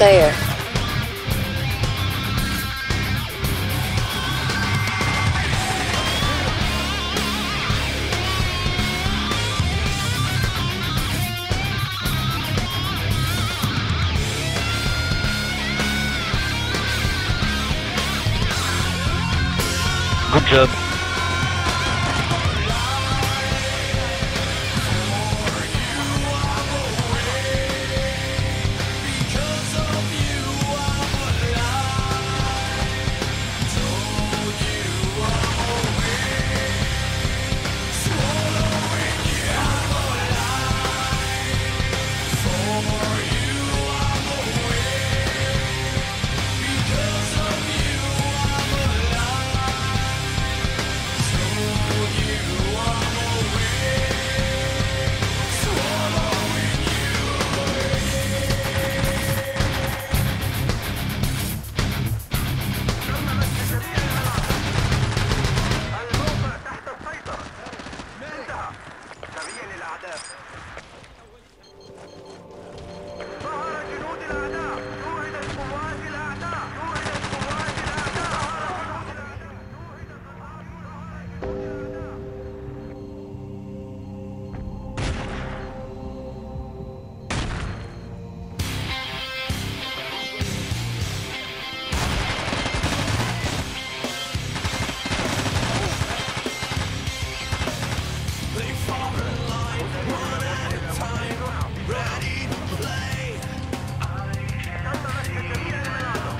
player. Good job.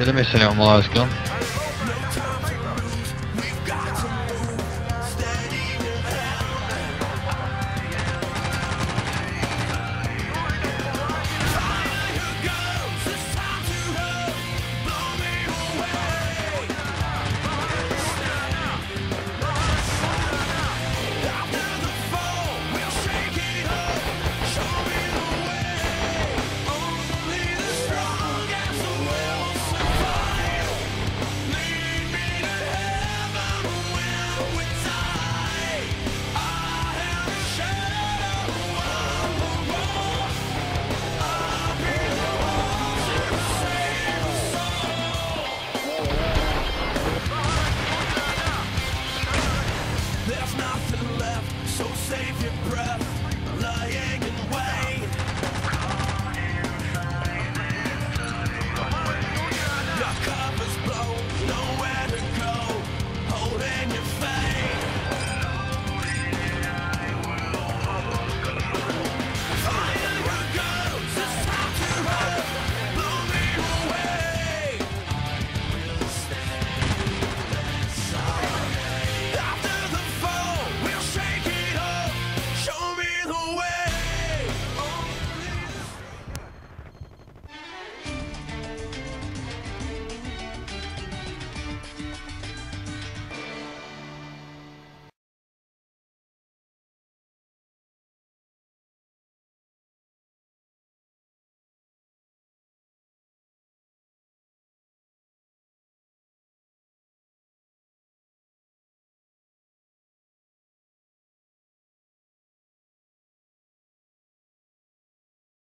Ne demek selamun aleyküm?